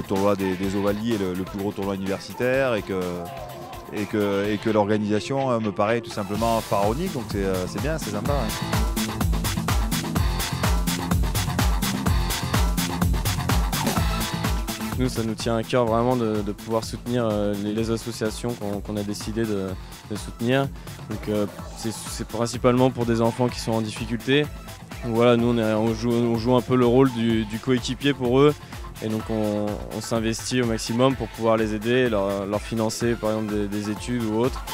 tournoi des, des est le, le plus gros tournoi universitaire et que, et que, et que l'organisation euh, me paraît tout simplement pharaonique. Donc c'est euh, bien, c'est sympa. hein. Nous, ça nous tient à cœur vraiment de, pouvoir soutenir euh, les, associations qu'on a décidé de, soutenir. Donc, c'est- principalement pour des enfants qui sont en difficulté. Voilà, nous, on, joue, on joue un peu le rôle du coéquipier pour eux. Et donc, on, s'investit au maximum pour pouvoir les aider, leur, financer par exemple des études ou autres.